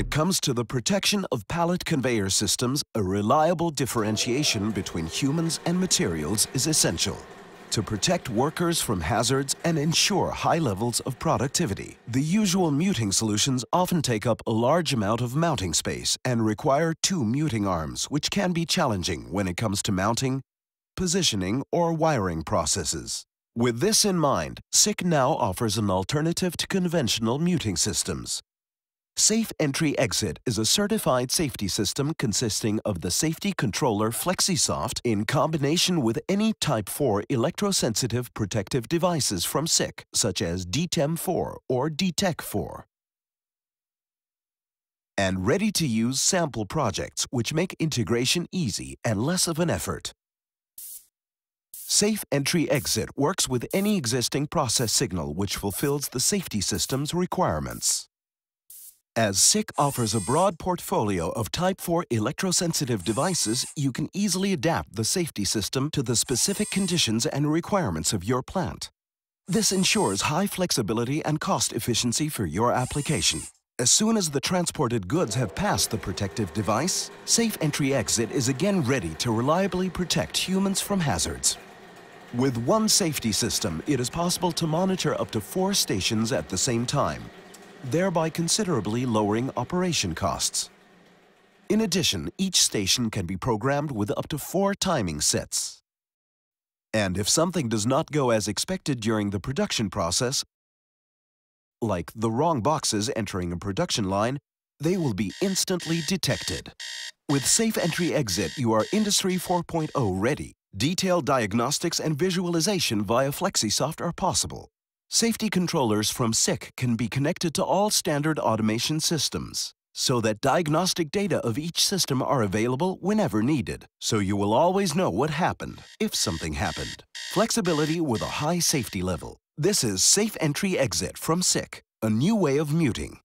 it comes to the protection of pallet conveyor systems, a reliable differentiation between humans and materials is essential to protect workers from hazards and ensure high levels of productivity. The usual muting solutions often take up a large amount of mounting space and require two muting arms, which can be challenging when it comes to mounting, positioning, or wiring processes. With this in mind, SICK now offers an alternative to conventional muting systems. Safe Entry Exit is a certified safety system consisting of the safety controller Flexi Soft in combination with any Type 4 electrosensitive protective devices from SICK, such as deTem4 or deTec4. And ready to use sample projects which make integration easy and less of an effort. Safe Entry Exit works with any existing process signal which fulfills the safety system's requirements. As SICK offers a broad portfolio of Type 4 electrosensitive devices, you can easily adapt the safety system to the specific conditions and requirements of your plant. This ensures high flexibility and cost efficiency for your application. As soon as the transported goods have passed the protective device, Safe Entry Exit is again ready to reliably protect humans from hazards. With one safety system, it is possible to monitor up to four stations at the same time, thereby considerably lowering operation costs. In addition, each station can be programmed with up to four timing sets. And if something does not go as expected during the production process, like the wrong boxes entering a production line, they will be instantly detected. With Safe Entry Exit, you are Industry 4.0 ready. Detailed diagnostics and visualization via Flexi Soft are possible. Safety controllers from SICK can be connected to all standard automation systems so that diagnostic data of each system are available whenever needed, so you will always know what happened, if something happened. Flexibility with a high safety level. This is Safe Entry Exit from SICK, a new way of muting.